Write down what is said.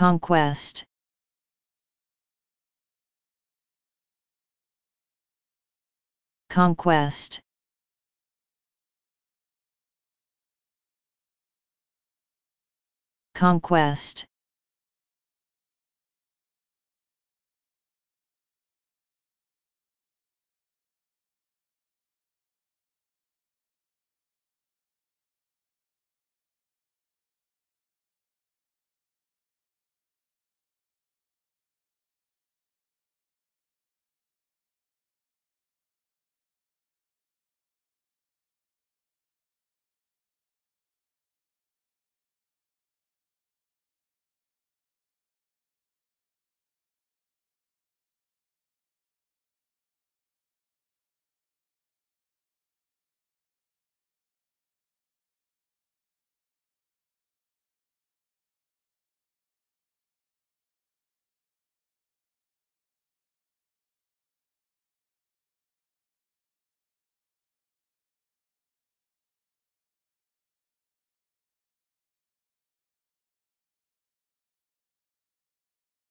Conquest. Conquest. Conquest.